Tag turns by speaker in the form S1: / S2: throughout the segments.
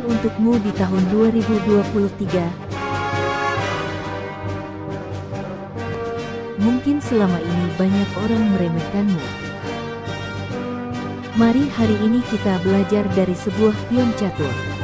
S1: Pesan untukmu di tahun 2023. Mungkin selama ini banyak orang meremehkanmu. Mari hari ini kita belajar dari sebuah pion catur.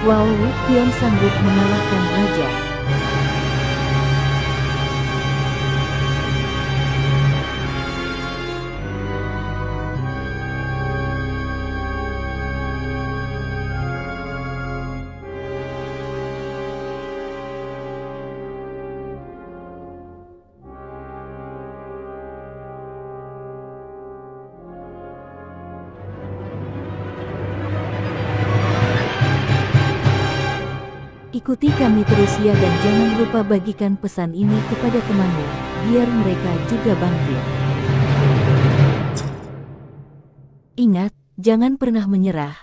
S1: Wow, pion sanggup mengalahkan raja. Ikuti kami terus ya dan jangan lupa bagikan pesan ini kepada temanmu, biar mereka juga bangkit. Ingat, jangan pernah menyerah,